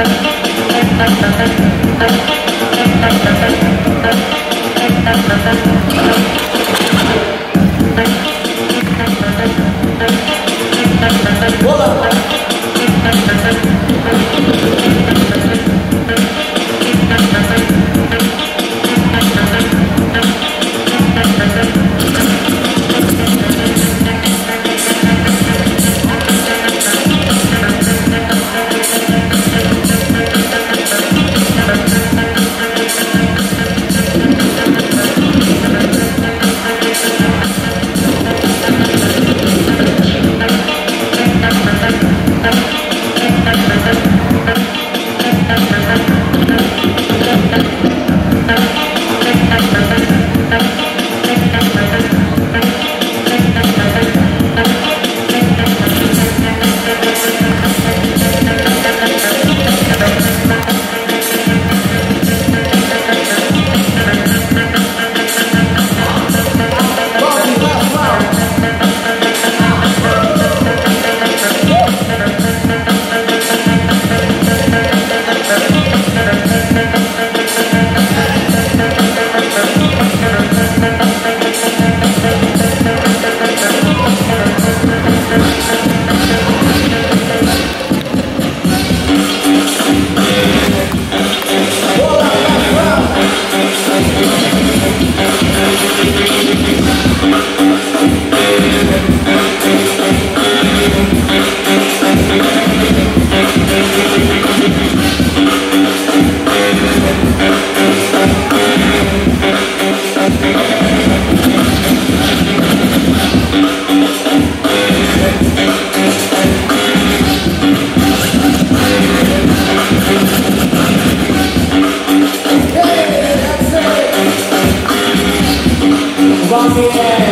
Thank you. Vamos,